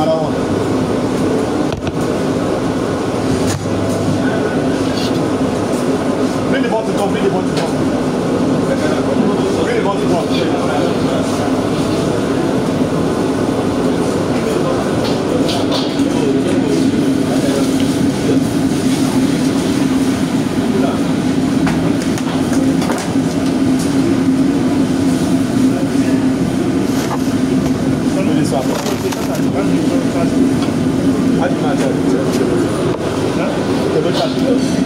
Chamaram a onda. Bring this up.